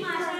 three.